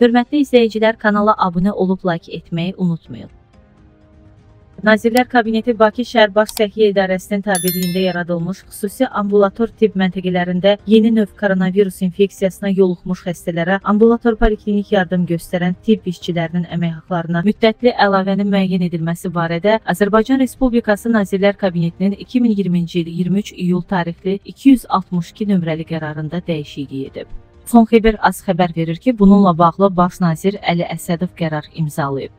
Hörmətli izləyicilər, kanala abunə olub like etməyi unutmayın. Nazirlər Kabineti Bakı şəhər Baş Səhiyyə İdarəsinin tabeliyində yaradılmış xüsusi ambulator tibb məntəqələrində yeni növ koronavirus infeksiyasına yoluxmuş xəstələrə ambulator poliklinik yardım göstərən tibb işçilərinin əmək haqlarına müddətli əlavənin müəyyən edilməsi barədə Azərbaycan Respublikası Nazirlər Kabinetinin 2020-ci il 23 iyul tarixli 262 nömrəli qərarında dəyişiklik edib. Son xəbər az xəbər verir ki, bununla bağlı Baş nazir Əli Əsədov qərar imzalayıb.